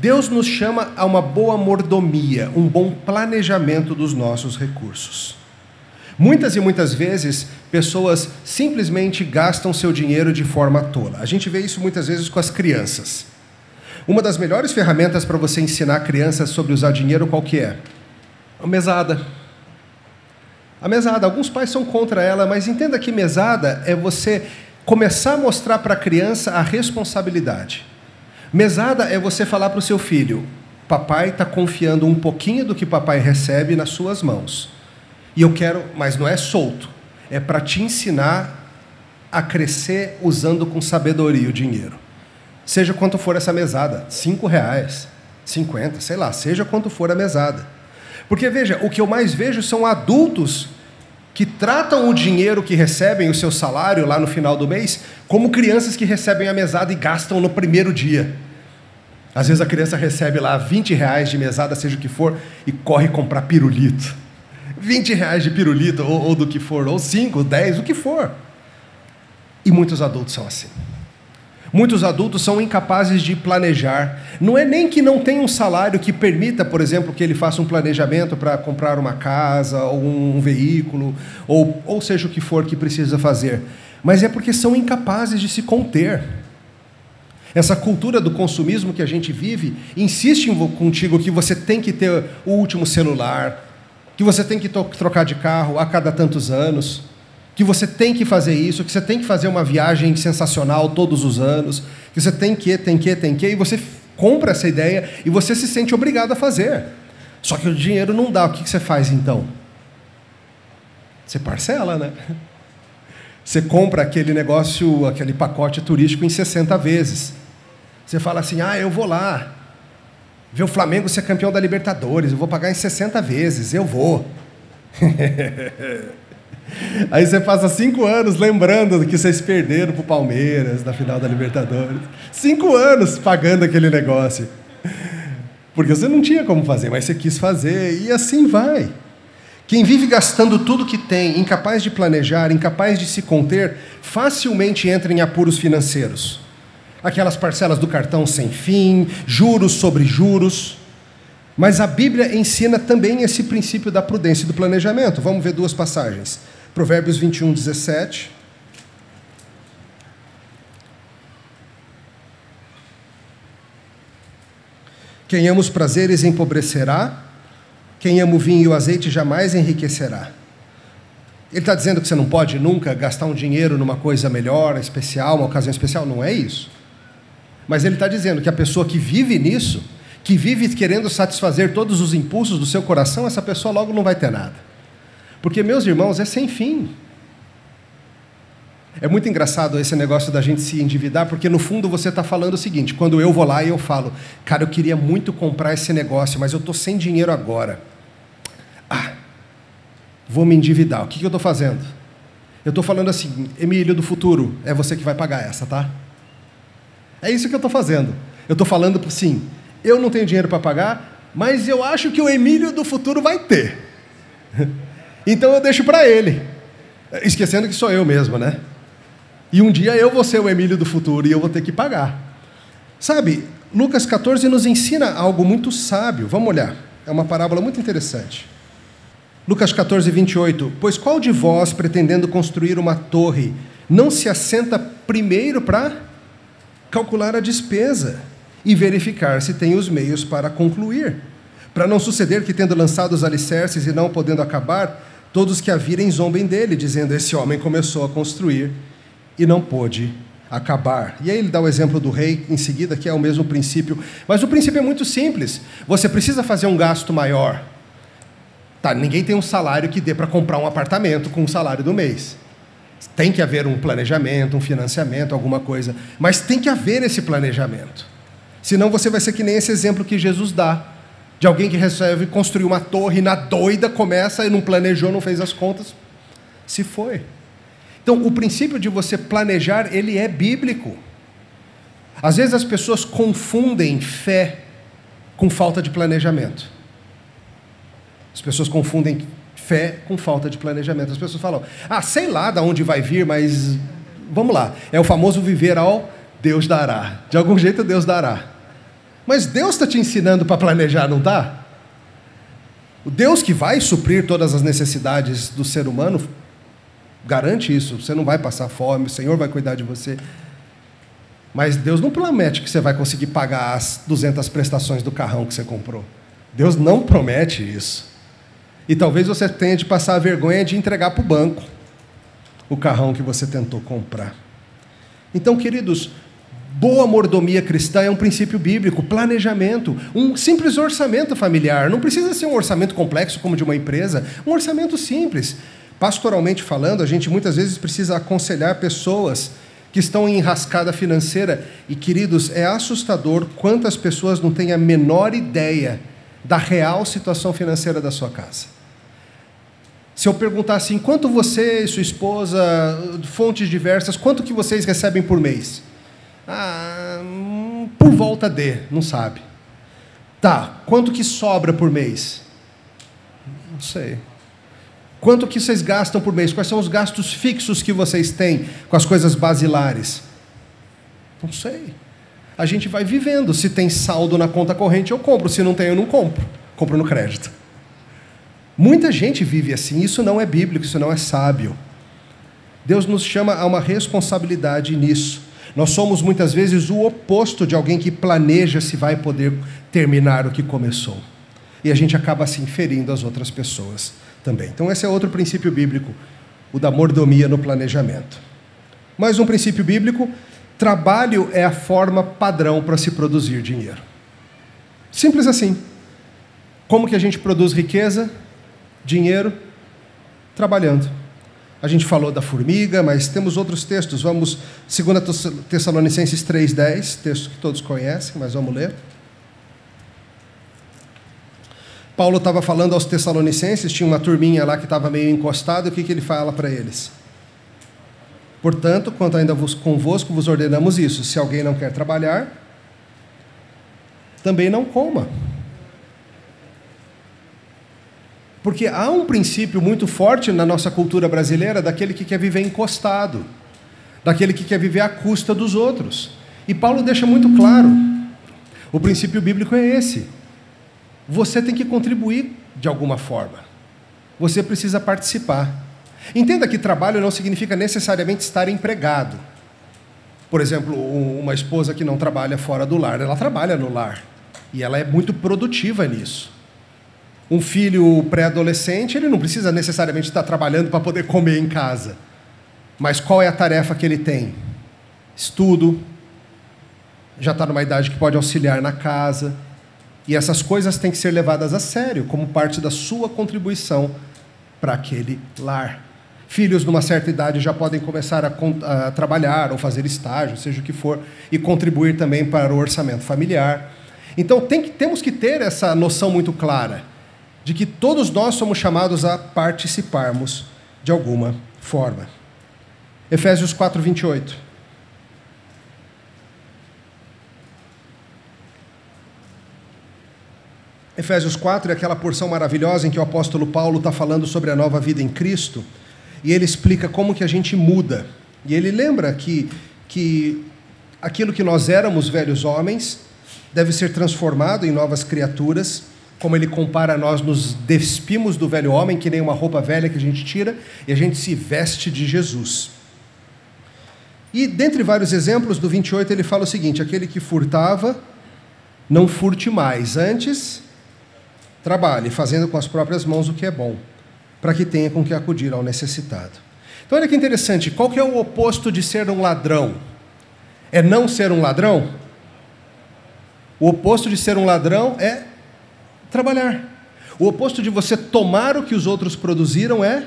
Deus nos chama a uma boa mordomia, um bom planejamento dos nossos recursos. Muitas e muitas vezes, pessoas simplesmente gastam seu dinheiro de forma tola. A gente vê isso muitas vezes com as crianças. Uma das melhores ferramentas para você ensinar crianças sobre usar dinheiro, qual que é? A mesada. A mesada, alguns pais são contra ela, mas entenda que mesada é você começar a mostrar para a criança a responsabilidade. Mesada é você falar para o seu filho: papai está confiando um pouquinho do que papai recebe nas suas mãos. E eu quero, mas não é solto, é para te ensinar a crescer usando com sabedoria o dinheiro. Seja quanto for essa mesada, cinco reais, cinquenta, sei lá, seja quanto for a mesada. Porque veja, o que eu mais vejo são adultos que tratam o dinheiro que recebem, o seu salário lá no final do mês, como crianças que recebem a mesada e gastam no primeiro dia. Às vezes a criança recebe lá 20 reais de mesada, seja o que for, e corre comprar pirulito. 20 reais de pirulito, ou, ou do que for, ou 5, 10, o que for. E muitos adultos são assim. Muitos adultos são incapazes de planejar. Não é nem que não tenha um salário que permita, por exemplo, que ele faça um planejamento para comprar uma casa, ou um veículo, ou, ou seja o que for que precisa fazer. Mas é porque são incapazes de se conter. Essa cultura do consumismo que a gente vive insiste contigo que você tem que ter o último celular, que você tem que trocar de carro a cada tantos anos que você tem que fazer isso, que você tem que fazer uma viagem sensacional todos os anos, que você tem que, tem que, tem que, e você compra essa ideia e você se sente obrigado a fazer. Só que o dinheiro não dá, o que você faz então? Você parcela, né? Você compra aquele negócio, aquele pacote turístico em 60 vezes. Você fala assim: ah, eu vou lá, ver o Flamengo ser campeão da Libertadores, eu vou pagar em 60 vezes, eu vou. Aí você passa cinco anos lembrando que vocês perderam para o Palmeiras na final da Libertadores. Cinco anos pagando aquele negócio. Porque você não tinha como fazer, mas você quis fazer, e assim vai. Quem vive gastando tudo que tem, incapaz de planejar, incapaz de se conter, facilmente entra em apuros financeiros. Aquelas parcelas do cartão sem fim, juros sobre juros. Mas a Bíblia ensina também esse princípio da prudência e do planejamento. Vamos ver duas passagens. Provérbios 21, 17. Quem ama os prazeres empobrecerá, quem ama o vinho e o azeite jamais enriquecerá. Ele está dizendo que você não pode nunca gastar um dinheiro numa coisa melhor, especial, uma ocasião especial. Não é isso. Mas ele está dizendo que a pessoa que vive nisso, que vive querendo satisfazer todos os impulsos do seu coração, essa pessoa logo não vai ter nada. Porque, meus irmãos, é sem fim. É muito engraçado esse negócio da gente se endividar, porque no fundo você está falando o seguinte: quando eu vou lá e eu falo, cara, eu queria muito comprar esse negócio, mas eu estou sem dinheiro agora. Ah, vou me endividar. O que, que eu estou fazendo? Eu estou falando assim, Emílio do futuro, é você que vai pagar essa, tá? É isso que eu estou fazendo. Eu estou falando assim, eu não tenho dinheiro para pagar, mas eu acho que o Emílio do futuro vai ter. Então eu deixo para ele. Esquecendo que sou eu mesmo, né? E um dia eu vou ser o Emílio do futuro e eu vou ter que pagar. Sabe, Lucas 14 nos ensina algo muito sábio. Vamos olhar. É uma parábola muito interessante. Lucas 14, 28. Pois qual de vós, pretendendo construir uma torre, não se assenta primeiro para calcular a despesa e verificar se tem os meios para concluir? Para não suceder que, tendo lançado os alicerces e não podendo acabar, Todos que a virem zombem dele, dizendo: Esse homem começou a construir e não pôde acabar. E aí ele dá o exemplo do rei em seguida, que é o mesmo princípio. Mas o princípio é muito simples. Você precisa fazer um gasto maior. Tá, ninguém tem um salário que dê para comprar um apartamento com o salário do mês. Tem que haver um planejamento, um financiamento, alguma coisa. Mas tem que haver esse planejamento. Senão você vai ser que nem esse exemplo que Jesus dá de alguém que resolve construir uma torre na doida, começa e não planejou, não fez as contas, se foi. Então, o princípio de você planejar, ele é bíblico. Às vezes as pessoas confundem fé com falta de planejamento. As pessoas confundem fé com falta de planejamento. As pessoas falam: "Ah, sei lá de onde vai vir, mas vamos lá. É o famoso viver ao Deus dará. De algum jeito Deus dará. Mas Deus está te ensinando para planejar, não está? O Deus que vai suprir todas as necessidades do ser humano garante isso. Você não vai passar fome, o Senhor vai cuidar de você. Mas Deus não promete que você vai conseguir pagar as 200 prestações do carrão que você comprou. Deus não promete isso. E talvez você tenha de passar a vergonha de entregar para o banco o carrão que você tentou comprar. Então, queridos, boa mordomia cristã é um princípio bíblico, planejamento, um simples orçamento familiar. Não precisa ser um orçamento complexo como de uma empresa, um orçamento simples. Pastoralmente falando, a gente muitas vezes precisa aconselhar pessoas que estão em enrascada financeira. E, queridos, é assustador quantas pessoas não têm a menor ideia da real situação financeira da sua casa. Se eu perguntar assim, quanto você e sua esposa, fontes diversas, quanto que vocês recebem por mês? Ah, hum, por volta de, não sabe. Tá, quanto que sobra por mês? Não sei. Quanto que vocês gastam por mês? Quais são os gastos fixos que vocês têm com as coisas basilares? Não sei. A gente vai vivendo. Se tem saldo na conta corrente, eu compro. Se não tem, eu não compro. Compro no crédito. Muita gente vive assim. Isso não é bíblico, isso não é sábio. Deus nos chama a uma responsabilidade nisso. Nós somos muitas vezes o oposto de alguém que planeja se vai poder terminar o que começou. E a gente acaba se inferindo às outras pessoas também. Então, esse é outro princípio bíblico, o da mordomia no planejamento. Mais um princípio bíblico: trabalho é a forma padrão para se produzir dinheiro. Simples assim. Como que a gente produz riqueza, dinheiro? Trabalhando. A gente falou da formiga, mas temos outros textos. Vamos, 2 Tessalonicenses 3,10, texto que todos conhecem, mas vamos ler. Paulo estava falando aos Tessalonicenses, tinha uma turminha lá que estava meio encostada, o que, que ele fala para eles? Portanto, quanto ainda vos, convosco vos ordenamos isso: se alguém não quer trabalhar, também não coma. Porque há um princípio muito forte na nossa cultura brasileira daquele que quer viver encostado, daquele que quer viver à custa dos outros. E Paulo deixa muito claro: o princípio bíblico é esse você tem que contribuir de alguma forma. Você precisa participar. Entenda que trabalho não significa necessariamente estar empregado. Por exemplo, uma esposa que não trabalha fora do lar, ela trabalha no lar. E ela é muito produtiva nisso. Um filho pré-adolescente, ele não precisa necessariamente estar trabalhando para poder comer em casa. Mas qual é a tarefa que ele tem? Estudo, já está numa idade que pode auxiliar na casa, e essas coisas têm que ser levadas a sério, como parte da sua contribuição para aquele lar. Filhos numa certa idade já podem começar a, a, trabalhar ou fazer estágio, seja o que for, e contribuir também para o orçamento familiar. Então tem que, temos que ter essa noção muito clara de que todos nós somos chamados a participarmos de alguma forma. Efésios 4, 28. Efésios 4 é aquela porção maravilhosa em que o apóstolo Paulo está falando sobre a nova vida em Cristo, e ele explica como que a gente muda. E ele lembra que, que aquilo que nós éramos, velhos homens, deve ser transformado em novas criaturas, como ele compara nós nos despimos do velho homem, que nem uma roupa velha que a gente tira, e a gente se veste de Jesus. E dentre vários exemplos, do 28 ele fala o seguinte: aquele que furtava, não furte mais, antes Trabalhe fazendo com as próprias mãos o que é bom, para que tenha com que acudir ao necessitado. Então, olha que interessante, qual que é o oposto de ser um ladrão? É não ser um ladrão? O oposto de ser um ladrão é trabalhar. O oposto de você tomar o que os outros produziram é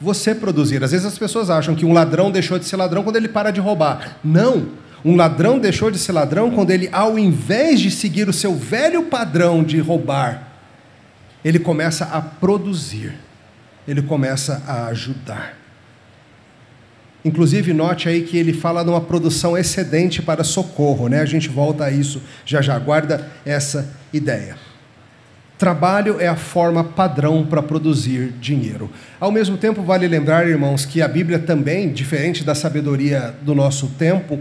você produzir. Às vezes as pessoas acham que um ladrão deixou de ser ladrão quando ele para de roubar. Não. Um ladrão deixou de ser ladrão quando ele, ao invés de seguir o seu velho padrão de roubar, ele começa a produzir, ele começa a ajudar. Inclusive, note aí que ele fala de uma produção excedente para socorro, né? A gente volta a isso já já, guarda essa ideia. Trabalho é a forma padrão para produzir dinheiro. Ao mesmo tempo, vale lembrar, irmãos, que a Bíblia também, diferente da sabedoria do nosso tempo,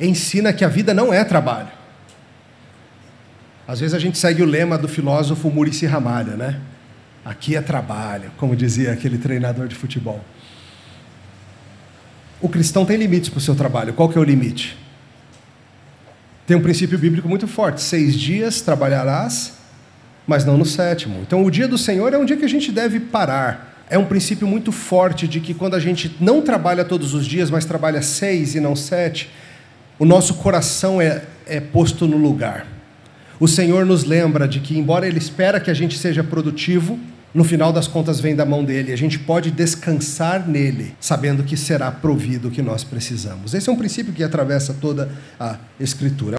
ensina que a vida não é trabalho. Às vezes a gente segue o lema do filósofo Murici Ramalho, né? Aqui é trabalho, como dizia aquele treinador de futebol. O cristão tem limites para o seu trabalho. Qual que é o limite? Tem um princípio bíblico muito forte: seis dias trabalharás, mas não no sétimo. Então, o dia do Senhor é um dia que a gente deve parar. É um princípio muito forte de que quando a gente não trabalha todos os dias, mas trabalha seis e não sete, o nosso coração é, é posto no lugar. O Senhor nos lembra de que, embora Ele espera que a gente seja produtivo, no final das contas vem da mão dele. A gente pode descansar nele, sabendo que será provido o que nós precisamos. Esse é um princípio que atravessa toda a Escritura.